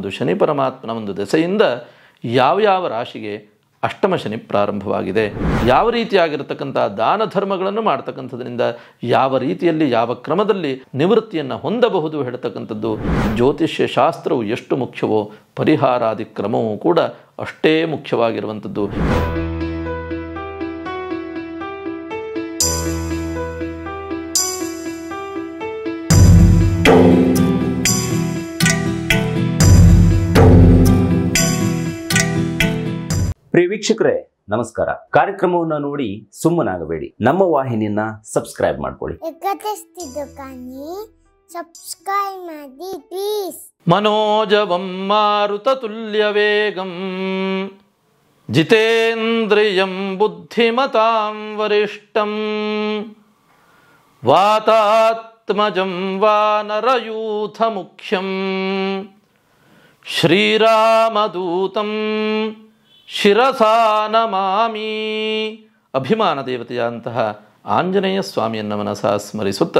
ಒಂದು ಶನಿ ಪರಮಾತ್ಮನ ಒಂದು ದೆಸೆಯಿಂದ ಯಾವ ಯಾವ ರಾಶಿಗೆ ಅಷ್ಟಮ ಶನಿ ಪ್ರಾರಂಭವಾಗಿದೆ, ಯಾವ ರೀತಿಯಾಗಿರತಕ್ಕಂಥ ದಾನ ಧರ್ಮಗಳನ್ನು ಮಾಡ್ತಕ್ಕಂಥದ್ರಿಂದ ಯಾವ ರೀತಿಯಲ್ಲಿ, ಯಾವ ಕ್ರಮದಲ್ಲಿ ನಿವೃತ್ತಿಯನ್ನು ಹೊಂದಬಹುದು ಹೇಳ್ತಕ್ಕಂಥದ್ದು, ಜ್ಯೋತಿಷ್ಯ ಶಾಸ್ತ್ರವು ಎಷ್ಟು ಮುಖ್ಯವೋ ಪರಿಹಾರಾದಿ ಕ್ರಮವೂ ಕೂಡ ಅಷ್ಟೇ ಮುಖ್ಯವಾಗಿರುವಂಥದ್ದು. ಪ್ರಿಯ ವೀಕ್ಷಕರೇ ನಮಸ್ಕಾರ. ಕಾರ್ಯಕ್ರಮವನ್ನು ನೋಡಿ ಸುಮ್ಮನಾಗಬೇಡಿ. ನಮ್ಮ ವಾಹಿನಿಯನ್ನ ಸಬ್ಸ್ಕ್ರೈಬ್ ಮಾಡ್ಕೊಳ್ಳಿ. ಸಬ್ಸ್ಕ್ರೈಬ್ ಮಾಡಿ ಪ್ಲೀಸ್ ಮನೋಜವಂ ಮಾರುತ ತುಲ್ಯ ವೇಗಂ. ಜಿತೇಂದ್ರಿಯಂ ಬುದ್ಧಿಮತಾಂ ವರಿಷ್ಠಂ. ವಾತಾತ್ಮಜಂ ವಾನರಯೂಥ ಮುಖ್ಯಂ ಶ್ರೀರಾಮದೂತಂ ಶಿರಸಾ ನಮಾಮಿ. ಅಭಿಮಾನ ದೇವತೆಯಾದಂತಹ ಆಂಜನೇಯ ಸ್ವಾಮಿಯನ್ನು ಮನಸ ಸ್ಮರಿಸುತ್ತ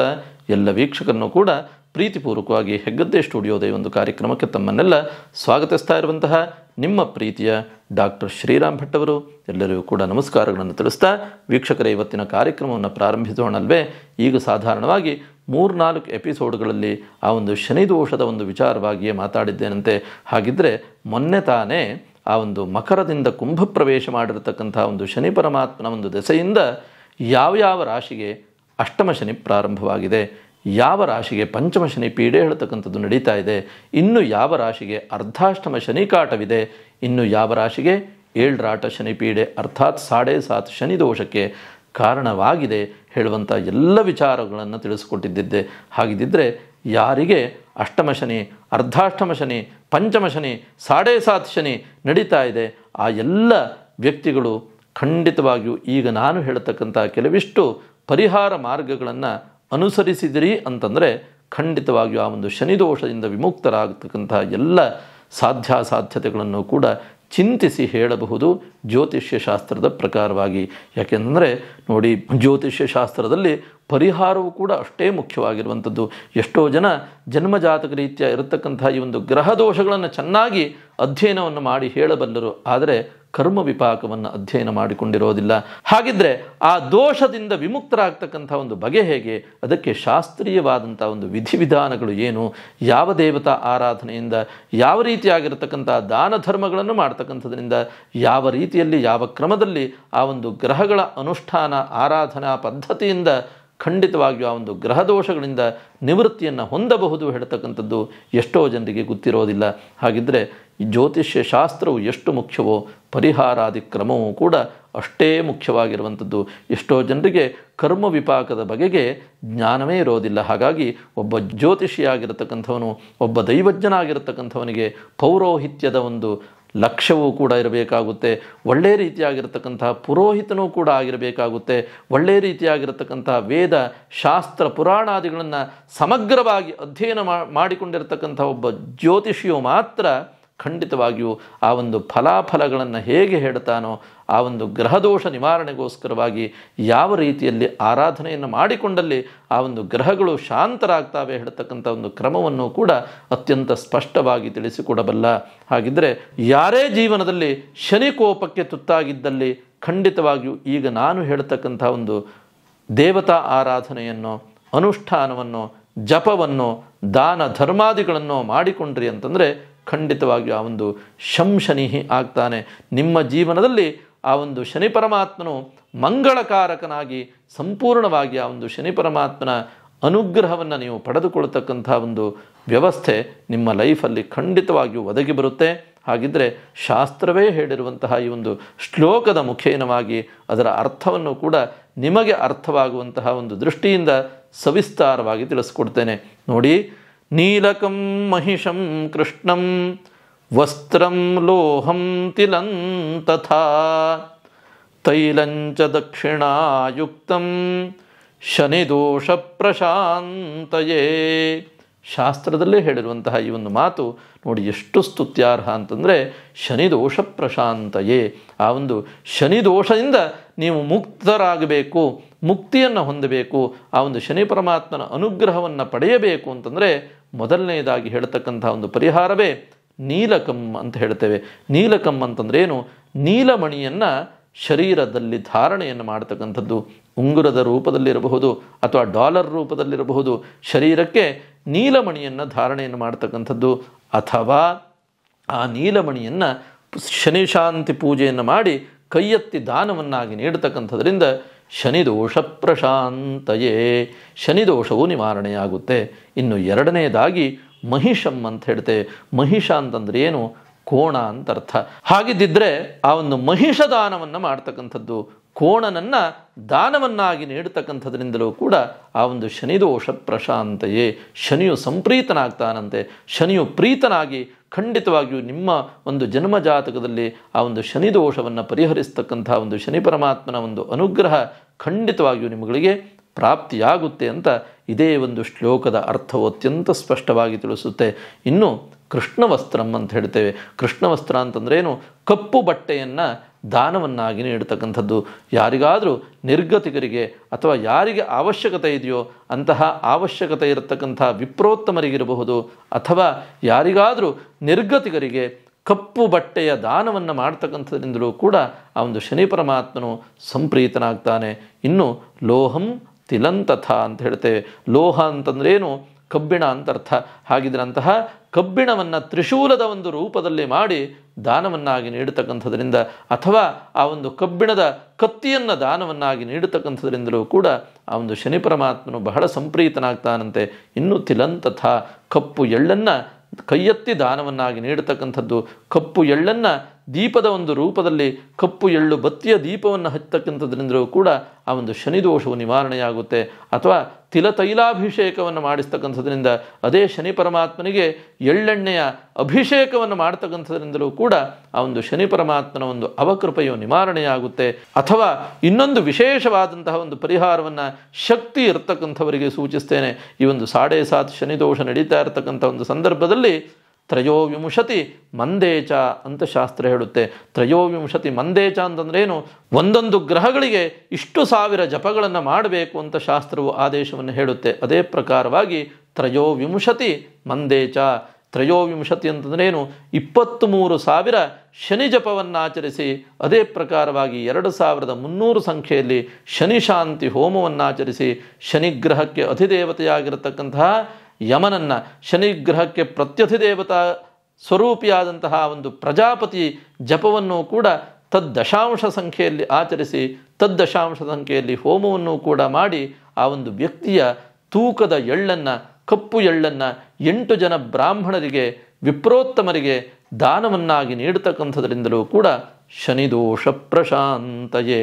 ಎಲ್ಲ ವೀಕ್ಷಕರನ್ನು ಕೂಡ ಪ್ರೀತಿಪೂರ್ವಕವಾಗಿ ಹೆಗ್ಗದ್ದೆ ಸ್ಟುಡಿಯೋದ ಒಂದು ಕಾರ್ಯಕ್ರಮಕ್ಕೆ ತಮ್ಮನ್ನೆಲ್ಲ ಸ್ವಾಗತಿಸ್ತಾ ಇರುವಂತಹ ನಿಮ್ಮ ಪ್ರೀತಿಯ ಡಾಕ್ಟರ್ ಶ್ರೀರಾಮ್ ಭಟ್ ಅವರು ಎಲ್ಲರಿಗೂ ಕೂಡ ನಮಸ್ಕಾರಗಳನ್ನು ತಿಳಿಸ್ತಾ ವೀಕ್ಷಕರ ಇವತ್ತಿನ ಕಾರ್ಯಕ್ರಮವನ್ನು ಪ್ರಾರಂಭಿಸೋಣಲ್ವೇ? ಈಗ ಸಾಧಾರಣವಾಗಿ ಮೂರ್ನಾಲ್ಕು ಎಪಿಸೋಡ್ಗಳಲ್ಲಿ ಆ ಒಂದು ಶನಿದೋಷದ ಒಂದು ವಿಚಾರವಾಗಿಯೇ ಮಾತಾಡಿದ್ದೇನಂತೆ? ಹಾಗಿದ್ದರೆ ಮೊನ್ನೆ ತಾನೇ ಆ ಒಂದು ಮಕರದಿಂದ ಕುಂಭ ಪ್ರವೇಶ ಮಾಡಿರತಕ್ಕಂಥ ಒಂದು ಶನಿ ಪರಮಾತ್ಮನ ಒಂದು ದೆಸೆಯಿಂದ ಯಾವ ಯಾವ ರಾಶಿಗೆ ಅಷ್ಟಮ ಶನಿ ಪ್ರಾರಂಭವಾಗಿದೆ, ಯಾವ ರಾಶಿಗೆ ಪಂಚಮ ಶನಿ ಪೀಡೆ ಹೇಳ್ತಕ್ಕಂಥದ್ದು ನಡೀತಾ ಇದೆ, ಇನ್ನು ಯಾವ ರಾಶಿಗೆ ಅರ್ಧಾಷ್ಟಮ ಶನಿ ಕಾಟವಿದೆ, ಇನ್ನು ಯಾವ ರಾಶಿಗೆ ಏಳ್ರಾಟ ಶನಿ ಪೀಡೆ, ಅರ್ಥಾತ್ ಸಾಡೆ ಸಾತ್ ಶನಿ ದೋಷಕ್ಕೆ ಕಾರಣವಾಗಿದೆ ಹೇಳುವಂಥ ಎಲ್ಲ ವಿಚಾರಗಳನ್ನು ತಿಳಿಸ್ಕೊಟ್ಟಿದ್ದಿದ್ದೆ. ಹಾಗಿದ್ದರೆ ಯಾರಿಗೆ ಅಷ್ಟಮ ಶನಿ, ಅರ್ಧಾಷ್ಟಮ ಶನಿ, ಪಂಚಮ ಶನಿ, ಸಾಡೆ ಸಾತ್ ಶನಿ ನಡೀತಾ ಇದೆ, ಆ ಎಲ್ಲ ವ್ಯಕ್ತಿಗಳು ಖಂಡಿತವಾಗಿಯೂ ಈಗ ನಾನು ಹೇಳ್ತಕ್ಕಂಥ ಕೆಲವಿಷ್ಟು ಪರಿಹಾರ ಮಾರ್ಗಗಳನ್ನು ಅನುಸರಿಸಿದಿರಿ ಅಂತಂದರೆ ಖಂಡಿತವಾಗಿಯೂ ಆ ಒಂದು ಶನಿದೋಷದಿಂದ ವಿಮುಕ್ತರಾಗತಕ್ಕಂಥ ಎಲ್ಲ ಸಾಧ್ಯಾಸಾಧ್ಯತೆಗಳನ್ನು ಕೂಡ ಚಿಂತಿಸಿ ಹೇಳಬಹುದು ಜ್ಯೋತಿಷ್ಯ ಶಾಸ್ತ್ರದ ಪ್ರಕಾರವಾಗಿ. ಯಾಕೆಂದರೆ ನೋಡಿ, ಜ್ಯೋತಿಷ್ಯ ಶಾಸ್ತ್ರದಲ್ಲಿ ಪರಿಹಾರವು ಕೂಡ ಅಷ್ಟೇ ಮುಖ್ಯವಾಗಿರುವಂಥದ್ದು. ಎಷ್ಟೋ ಜನ ಜನ್ಮಜಾತಕ ರೀತಿಯ ಇರತಕ್ಕಂಥ ಈ ಒಂದು ಗ್ರಹ ದೋಷಗಳನ್ನು ಚೆನ್ನಾಗಿ ಅಧ್ಯಯನವನ್ನು ಮಾಡಿ ಹೇಳಬಲ್ಲರು. ಆದರೆ ಕರ್ಮ ವಿಪಾಕವನ್ನು ಅಧ್ಯಯನ ಮಾಡಿಕೊಂಡಿರೋದಿಲ್ಲ. ಹಾಗಿದ್ರೆ ಆ ದೋಷದಿಂದ ವಿಮುಕ್ತರಾಗ್ತಕ್ಕಂಥ ಒಂದು ಬಗೆ ಹೇಗೆ? ಅದಕ್ಕೆ ಶಾಸ್ತ್ರೀಯವಾದಂಥ ಒಂದು ವಿಧಿವಿಧಾನಗಳು ಏನು? ಯಾವ ದೇವತಾ ಆರಾಧನೆಯಿಂದ, ಯಾವ ರೀತಿಯಾಗಿರತಕ್ಕಂಥ ದಾನ ಧರ್ಮಗಳನ್ನು ಮಾಡ್ತಕ್ಕಂಥದ್ರಿಂದ, ಯಾವ ರೀತಿಯಲ್ಲಿ, ಯಾವ ಕ್ರಮದಲ್ಲಿ ಆ ಒಂದು ಗ್ರಹಗಳ ಅನುಷ್ಠಾನ, ಆರಾಧನಾ ಪದ್ಧತಿಯಿಂದ ಖಂಡಿತವಾಗಿಯೂ ಆ ಒಂದು ಗ್ರಹ ದೋಷಗಳಿಂದ ನಿವೃತ್ತಿಯನ್ನು ಹೊಂದಬಹುದು ಹೇಳ್ತಕ್ಕಂಥದ್ದು ಎಷ್ಟೋ ಜನರಿಗೆ ಗೊತ್ತಿರೋದಿಲ್ಲ. ಹಾಗಿದ್ದರೆ ಜ್ಯೋತಿಷ್ಯ ಶಾಸ್ತ್ರವು ಎಷ್ಟು ಮುಖ್ಯವೋ ಪರಿಹಾರಾದಿ ಕ್ರಮವೂ ಕೂಡ ಅಷ್ಟೇ ಮುಖ್ಯವಾಗಿರುವಂಥದ್ದು. ಎಷ್ಟೋ ಜನರಿಗೆ ಕರ್ಮ ವಿಪಾಕದ ಬಗೆಗೆ ಜ್ಞಾನವೇ ಇರೋದಿಲ್ಲ. ಹಾಗಾಗಿ ಒಬ್ಬ ಜ್ಯೋತಿಷಿಯಾಗಿರತಕ್ಕಂಥವನು, ಒಬ್ಬ ದೈವಜ್ಞನಾಗಿರತಕ್ಕಂಥವನಿಗೆ ಪೌರೋಹಿತ್ಯದ ಒಂದು ಲಕ್ಷ್ಯವೂ ಕೂಡ ಇರಬೇಕಾಗುತ್ತೆ. ಒಳ್ಳೆಯ ರೀತಿಯಾಗಿರ್ತಕ್ಕಂತಹ ಪುರೋಹಿತನೂ ಕೂಡ ಆಗಿರಬೇಕಾಗುತ್ತೆ. ಒಳ್ಳೆಯ ರೀತಿಯಾಗಿರತಕ್ಕಂತಹ ವೇದ ಶಾಸ್ತ್ರ ಪುರಾಣಾದಿಗಳನ್ನು ಸಮಗ್ರವಾಗಿ ಅಧ್ಯಯನ ಮಾಡಿಕೊಂಡಿರತಕ್ಕಂಥ ಒಬ್ಬ ಜ್ಯೋತಿಷಿಯು ಮಾತ್ರ ಖಂಡಿತವಾಗಿಯೂ ಆ ಒಂದು ಫಲಾಫಲಗಳನ್ನು ಹೇಗೆ ಹೇಳ್ತಾನೋ ಆ ಒಂದು ಗ್ರಹದೋಷ ನಿವಾರಣೆಗೋಸ್ಕರವಾಗಿ ಯಾವ ರೀತಿಯಲ್ಲಿ ಆರಾಧನೆಯನ್ನು ಮಾಡಿಕೊಂಡಲ್ಲಿ ಆ ಒಂದು ಗ್ರಹಗಳು ಶಾಂತರಾಗ್ತಾವೆ ಹೇಳ್ತಕ್ಕಂಥ ಒಂದು ಕ್ರಮವನ್ನು ಕೂಡ ಅತ್ಯಂತ ಸ್ಪಷ್ಟವಾಗಿ ತಿಳಿಸಿಕೊಡಬಲ್ಲ. ಹಾಗಿದ್ದರೆ ಯಾರೇ ಜೀವನದಲ್ಲಿ ಶನಿ ಕೋಪಕ್ಕೆ ತುತ್ತಾಗಿದ್ದಲ್ಲಿ ಖಂಡಿತವಾಗಿಯೂ ಈಗ ನಾನು ಹೇಳ್ತಕ್ಕಂಥ ಒಂದು ದೇವತಾ ಆರಾಧನೆಯನ್ನು, ಅನುಷ್ಠಾನವನ್ನು, ಜಪವನ್ನು, ದಾನ ಧರ್ಮಾದಿಗಳನ್ನು ಮಾಡಿಕೊಂಡ್ರಿ ಅಂತಂದರೆ ಖಂಡಿತವಾಗಿಯೂ ಆ ಒಂದು ಶಂಶನಿಹಿ ಆಗ್ತಾನೆ. ನಿಮ್ಮ ಜೀವನದಲ್ಲಿ ಆ ಒಂದು ಶನಿ ಪರಮಾತ್ಮನು ಮಂಗಳಕಾರಕನಾಗಿ ಸಂಪೂರ್ಣವಾಗಿ ಆ ಒಂದು ಶನಿ ಪರಮಾತ್ಮನ ಅನುಗ್ರಹವನ್ನು ನೀವು ಪಡೆದುಕೊಳ್ತಕ್ಕಂಥ ಒಂದು ವ್ಯವಸ್ಥೆ ನಿಮ್ಮ ಲೈಫಲ್ಲಿ ಖಂಡಿತವಾಗಿಯೂ ಒದಗಿ ಬರುತ್ತೆ. ಹಾಗಿದ್ದರೆ ಶಾಸ್ತ್ರವೇ ಹೇಳಿರುವಂತಹ ಈ ಒಂದು ಶ್ಲೋಕದ ಮುಖೇನವಾಗಿ ಅದರ ಅರ್ಥವನ್ನು ಕೂಡ ನಿಮಗೆ ಅರ್ಥವಾಗುವಂತಹ ಒಂದು ದೃಷ್ಟಿಯಿಂದ ಸವಿಸ್ತಾರವಾಗಿ ತಿಳಿಸ್ಕೊಡ್ತೇನೆ. ನೋಡಿ नीलकं महिषं कृष्णं वस्त्रं लोहं तिलं तथा तैलञ्च दक्षिणायुक्तं शनिदोषप्रशान्तये। ಶಾಸ್ತ್ರದಲ್ಲೇ ಹೇಳಿರುವಂತಹ ಈ ಒಂದು ಮಾತು ನೋಡಿ ಎಷ್ಟು ಸ್ತುತ್ಯಾರ್ಹ ಅಂತಂದರೆ ಶನಿದೋಷ ಪ್ರಶಾಂತಯೇ. ಆ ಒಂದು ಶನಿದೋಷದಿಂದ ನೀವು ಮುಕ್ತರಾಗಬೇಕು, ಮುಕ್ತಿಯನ್ನು ಹೊಂದಬೇಕು, ಆ ಒಂದು ಶನಿ ಪರಮಾತ್ಮನ ಅನುಗ್ರಹವನ್ನು ಪಡೆಯಬೇಕು ಅಂತಂದರೆ ಮೊದಲನೆಯದಾಗಿ ಹೇಳ್ತಕ್ಕಂಥ ಒಂದು ಪರಿಹಾರವೇ ನೀಲಕಂ ಅಂತ ಹೇಳ್ತೇವೆ. ನೀಲಕಂ ಅಂತಂದ್ರೇನು ನೀಲಮಣಿಯನ್ನು ಶರೀರದಲ್ಲಿ ಧಾರಣೆಯನ್ನು ಮಾಡ್ತಕ್ಕಂಥದ್ದು. ಉಂಗುರದ ರೂಪದಲ್ಲಿರಬಹುದು ಅಥವಾ ಡಾಲರ್ ರೂಪದಲ್ಲಿರಬಹುದು. ಶರೀರಕ್ಕೆ ನೀಲಮಣಿಯನ್ನು ಧಾರಣೆಯನ್ನು ಮಾಡ್ತಕ್ಕಂಥದ್ದು. ಅಥವಾ ಆ ನೀಲಮಣಿಯನ್ನು ಶನಿಶಾಂತಿ ಪೂಜೆಯನ್ನು ಮಾಡಿ ಕೈಯೆತ್ತಿ ದಾನವನ್ನಾಗಿ ನೀಡತಕ್ಕಂಥದ್ರಿಂದ ಶನಿದೋಷ ಪ್ರಶಾಂತಯೇ. ಶನಿದೋಷವು ನಿವಾರಣೆಯಾಗುತ್ತೆ. ಇನ್ನು ಎರಡನೆಯದಾಗಿ ಮಹಿಷಂ ಅಂತ ಹೇಳ್ತೆ. ಮಹಿಷ ಅಂತಂದ್ರೆ ಏನು? ಕೋಣ ಅಂತ ಅರ್ಥ. ಹಾಗಿದ್ದಿದ್ರೆ ಆ ಒಂದು ಮಹಿಷ ದಾನವನ್ನು ಮಾಡ್ತಕ್ಕಂಥದ್ದು. ಕೋಣನನ್ನ ದಾನವನ್ನಾಗಿ ನೀಡತಕ್ಕಂಥದ್ರಿಂದಲೂ ಕೂಡ ಆ ಒಂದು ಶನಿದೋಷ ಪ್ರಶಾಂತೆಯೇ. ಶನಿಯು ಸಂಪ್ರೀತನಾಗ್ತಾನಂತೆ. ಶನಿಯು ಪ್ರೀತನಾಗಿ ಖಂಡಿತವಾಗಿಯೂ ನಿಮ್ಮ ಒಂದು ಜನ್ಮ ಜಾತಕದಲ್ಲಿ ಆ ಒಂದು ಶನಿದೋಷವನ್ನು ಪರಿಹರಿಸ್ತಕ್ಕಂಥ ಒಂದು ಶನಿ ಪರಮಾತ್ಮನ ಒಂದು ಅನುಗ್ರಹ ಖಂಡಿತವಾಗಿಯೂ ನಿಮಗಳಿಗೆ ಪ್ರಾಪ್ತಿಯಾಗುತ್ತೆ ಅಂತ ಇದೇ ಒಂದು ಶ್ಲೋಕದ ಅರ್ಥವು ಅತ್ಯಂತ ಸ್ಪಷ್ಟವಾಗಿ ತಿಳಿಸುತ್ತೆ. ಇನ್ನು ಕೃಷ್ಣ ವಸ್ತ್ರಂ ಅಂತ ಹೇಳ್ತೇವೆ. ಕೃಷ್ಣ ವಸ್ತ್ರ ಅಂತಂದ್ರೇನು? ಕಪ್ಪು ಬಟ್ಟೆಯನ್ನು ದಾನವನ್ನಾಗಿ ನೀಡತಕ್ಕಂಥದ್ದು. ಯಾರಿಗಾದರೂ ನಿರ್ಗತಿಕರಿಗೆ ಅಥವಾ ಯಾರಿಗೆ ಅವಶ್ಯಕತೆ ಇದೆಯೋ ಅಂತಹ ಅವಶ್ಯಕತೆ ಇರತಕ್ಕಂಥ ವಿಪ್ರೋತ್ತಮರಿಗಿರಬಹುದು. ಅಥವಾ ಯಾರಿಗಾದರೂ ನಿರ್ಗತಿಕರಿಗೆ ಕಪ್ಪು ಬಟ್ಟೆಯ ದಾನವನ್ನು ಮಾಡ್ತಕ್ಕಂಥದ್ರಿಂದಲೂ ಕೂಡ ಆ ಒಂದು ಶನಿ ಪರಮಾತ್ಮನು ಸಂಪ್ರೀತನಾಗ್ತಾನೆ. ಇನ್ನು ಲೋಹಂ ತಿಲಂತಥ ಅಂತ ಹೇಳ್ತೇವೆ. ಲೋಹ ಅಂತಂದ್ರೇನು? ಕಬ್ಬಿಣ ಅಂತ ಅರ್ಥ ಹಾಗಿದ್ರಂತಹ ಕಬ್ಬಿಣವನ್ನು ತ್ರಿಶೂಲದ ಒಂದು ರೂಪದಲ್ಲಿ ಮಾಡಿ ದಾನವನ್ನಾಗಿ ನೀಡತಕ್ಕಂಥದ್ರಿಂದ ಅಥವಾ ಆ ಒಂದು ಕಬ್ಬಿಣದ ಕತ್ತಿಯನ್ನು ದಾನವನ್ನಾಗಿ ನೀಡತಕ್ಕಂಥದ್ರಿಂದಲೂ ಕೂಡ ಆ ಒಂದು ಶನಿ ಪರಮಾತ್ಮನು ಬಹಳ ಸಂಪ್ರೀತನಾಗ್ತಾನಂತೆ. ಇನ್ನು ತಿಲಂತಥ ಕಪ್ಪು ಎಳ್ಳನ್ನು ಕೈಯೆತ್ತಿ ದಾನವನ್ನಾಗಿ ನೀಡತಕ್ಕಂಥದ್ದು ಕಪ್ಪು ಎಳ್ಳನ್ನು ದೀಪದ ಒಂದು ರೂಪದಲ್ಲಿ ಕಪ್ಪು ಎಳ್ಳು ಬತ್ತಿಯ ದೀಪವನ್ನು ಹಚ್ಚತಕ್ಕಂಥದ್ರಿಂದಲೂ ಕೂಡ ಆ ಒಂದು ಶನಿದೋಷವು ನಿವಾರಣೆಯಾಗುತ್ತೆ. ಅಥವಾ ತಿಲತೈಲಾಭಿಷೇಕವನ್ನು ಮಾಡಿಸ್ತಕ್ಕಂಥದ್ರಿಂದ ಅದೇ ಶನಿ ಪರಮಾತ್ಮನಿಗೆ ಎಳ್ಳೆಣ್ಣೆಯ ಅಭಿಷೇಕವನ್ನು ಮಾಡ್ತಕ್ಕಂಥದ್ರಿಂದಲೂ ಕೂಡ ಆ ಒಂದು ಶನಿ ಪರಮಾತ್ಮನ ಒಂದು ಅವಕೃಪೆಯು ನಿವಾರಣೆಯಾಗುತ್ತೆ. ಅಥವಾ ಇನ್ನೊಂದು ವಿಶೇಷವಾದಂತಹ ಒಂದು ಪರಿಹಾರವನ್ನು ಶಕ್ತಿ ಇರ್ತಕ್ಕಂಥವರಿಗೆ ಸೂಚಿಸ್ತೇನೆ. ಈ ಒಂದು ಸಾಡೆ ಸಾತ್ ಶನಿದೋಷ ನಡೀತಾ ಇರತಕ್ಕಂಥ ಒಂದು ಸಂದರ್ಭದಲ್ಲಿ ತ್ರಯೋವಿಂಶತಿ ಮಂದೇಚ ಅಂತ ಶಾಸ್ತ್ರ ಹೇಳುತ್ತೆ. ತ್ರಯೋವಿಂಶತಿ ಮಂದೇಚ ಅಂತಂದ್ರೇನು? ಒಂದೊಂದು ಗ್ರಹಗಳಿಗೆ ಇಷ್ಟು ಸಾವಿರ ಜಪಗಳನ್ನು ಮಾಡಬೇಕು ಅಂತ ಶಾಸ್ತ್ರವು ಆದೇಶವನ್ನು ಹೇಳುತ್ತೆ. ಅದೇ ಪ್ರಕಾರವಾಗಿ ತ್ರಯೋವಿಂಶತಿ ಮಂದೇಚ. ತ್ರಯೋವಿಂಶತಿ ಅಂತಂದ್ರೇನು? ಇಪ್ಪತ್ತ್ಮೂರು ಸಾವಿರ ಶನಿ ಜಪವನ್ನು ಆಚರಿಸಿ ಅದೇ ಪ್ರಕಾರವಾಗಿ ಎರಡು ಸಾವಿರದ ಮುನ್ನೂರು ಸಂಖ್ಯೆಯಲ್ಲಿ ಶನಿ ಶಾಂತಿ ಹೋಮವನ್ನು ಆಚರಿಸಿ ಶನಿಗ್ರಹಕ್ಕೆ ಅಧಿದೇವತೆಯಾಗಿರತಕ್ಕಂತಹ ಯಮನನ್ನು ಶನಿಗ್ರಹಕ್ಕೆ ಪ್ರತ್ಯಧಿದೇವತಾ ಸ್ವರೂಪಿಯಾದಂತಹ ಒಂದು ಪ್ರಜಾಪತಿ ಜಪವನ್ನು ಕೂಡ ತದ್ದಶಾಂಶ ಸಂಖ್ಯೆಯಲ್ಲಿ ಆಚರಿಸಿ, ತದ್ದಶಾಂಶ ಸಂಖ್ಯೆಯಲ್ಲಿ ಹೋಮವನ್ನು ಕೂಡ ಮಾಡಿ ಆ ಒಂದು ವ್ಯಕ್ತಿಯ ತೂಕದ ಎಳ್ಳನ್ನು, ಕಪ್ಪು ಎಳ್ಳನ್ನು ಎಂಟು ಜನ ಬ್ರಾಹ್ಮಣರಿಗೆ, ವಿಪ್ರೋತ್ತಮರಿಗೆ ದಾನವನ್ನಾಗಿ ನೀಡತಕ್ಕಂಥದ್ರಿಂದಲೂ ಕೂಡ ಶನಿದೋಷ ಪ್ರಶಾಂತಯೇ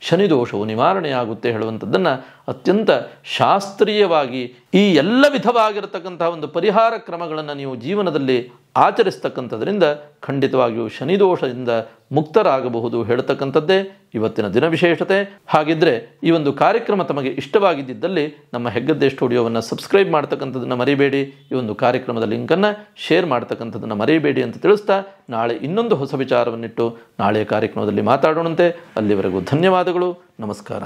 ಶನಿದೋಷವು ನಿವಾರಣೆಯಾಗುತ್ತೆ ಹೇಳುವಂಥದ್ದನ್ನು ಅತ್ಯಂತ ಶಾಸ್ತ್ರೀಯವಾಗಿ ಈ ಎಲ್ಲ ವಿಧವಾಗಿರತಕ್ಕಂತಹ ಒಂದು ಪರಿಹಾರ ಕ್ರಮಗಳನ್ನು ನೀವು ಜೀವನದಲ್ಲಿ ಆಚರಿಸ್ತಕ್ಕಂಥದ್ರಿಂದ ಖಂಡಿತವಾಗಿಯೂ ಶನಿದೋಷದಿಂದ ಮುಕ್ತರಾಗಬಹುದು ಹೇಳ್ತಕ್ಕಂಥದ್ದೇ ಇವತ್ತಿನ ದಿನ ವಿಶೇಷತೆ. ಹಾಗಿದ್ರೆ ಈ ಒಂದು ಕಾರ್ಯಕ್ರಮ ತಮಗೆ ಇಷ್ಟವಾಗಿದ್ದಲ್ಲಿ ನಮ್ಮ ಹೆಗ್ಗದ್ದೆ ಸ್ಟುಡಿಯೋವನ್ನು ಸಬ್ಸ್ಕ್ರೈಬ್ ಮಾಡ್ತಕ್ಕಂಥದ್ದನ್ನು ಮರಿಬೇಡಿ, ಈ ಒಂದು ಕಾರ್ಯಕ್ರಮದ ಲಿಂಕನ್ನು ಶೇರ್ ಮಾಡ್ತಕ್ಕಂಥದ್ದನ್ನು ಮರಿಬೇಡಿ ಅಂತ ತಿಳಿಸ್ತಾ ನಾಳೆ ಇನ್ನೊಂದು ಹೊಸ ವಿಚಾರವನ್ನಿಟ್ಟು ನಾಳೆಯ ಕಾರ್ಯಕ್ರಮದಲ್ಲಿ ಮಾತಾಡೋಣಂತೆ. ಅಲ್ಲಿವರೆಗೂ ಧನ್ಯವಾದಗಳು, ನಮಸ್ಕಾರ.